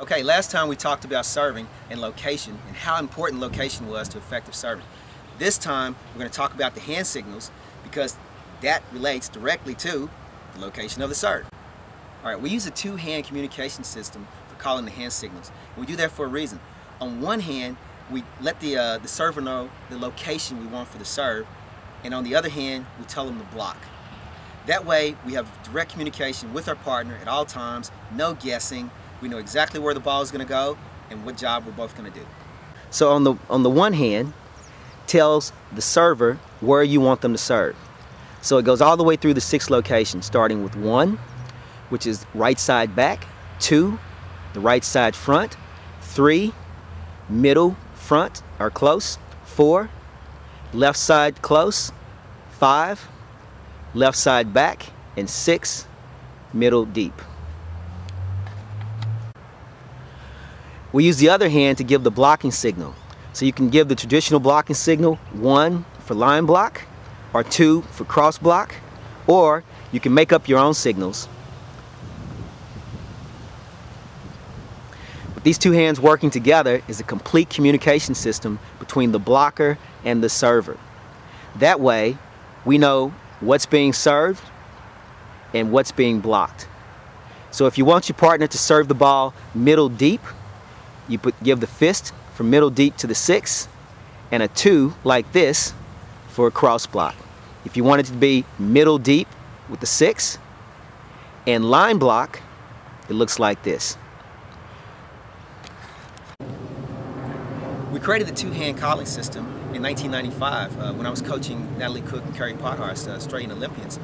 Okay, last time we talked about serving and location and how important location was to effective serving. This time we're going to talk about the hand signals because that relates directly to the location of the serve. All right, we use a two-hand communication system for calling the hand signals. We do that for a reason. On one hand, we let the, uh, the server know the location we want for the serve, and on the other hand, we tell them to block. That way, we have direct communication with our partner at all times, no guessing, we know exactly where the ball is going to go and what job we're both going to do. So on the on the one hand, tells the server where you want them to serve. So it goes all the way through the six locations, starting with one, which is right side back, two, the right side front, three, middle front or close, four, left side close, five, left side back, and six, middle deep. We use the other hand to give the blocking signal. So you can give the traditional blocking signal, one for line block, or two for cross block, or you can make up your own signals. But these two hands working together is a complete communication system between the blocker and the server. That way, we know what's being served and what's being blocked. So if you want your partner to serve the ball middle deep, you put, give the fist from middle deep to the six and a two like this for a cross block. If you want it to be middle deep with the six and line block, it looks like this. We created the two-hand calling system in 1995 uh, when I was coaching Natalie Cook and Kerri Pottharst, uh, Australian Olympians,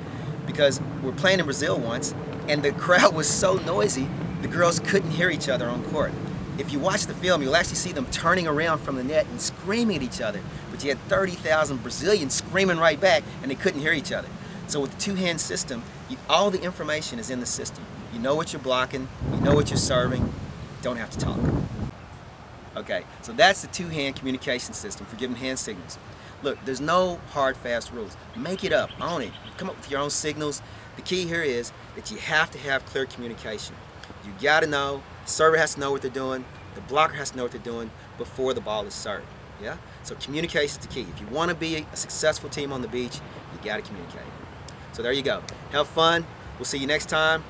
because we are playing in Brazil once and the crowd was so noisy the girls couldn't hear each other on court if you watch the film, you'll actually see them turning around from the net and screaming at each other. But you had 30,000 Brazilians screaming right back and they couldn't hear each other. So with the two-hand system, you, all the information is in the system. You know what you're blocking, you know what you're serving, don't have to talk. Okay, so that's the two-hand communication system for giving hand signals. Look, there's no hard, fast rules. Make it up, own it, come up with your own signals. The key here is that you have to have clear communication. You gotta know, server has to know what they're doing, the blocker has to know what they're doing before the ball is served. Yeah? So communication is the key. If you want to be a successful team on the beach, you gotta communicate. So there you go. Have fun. We'll see you next time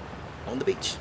on the beach.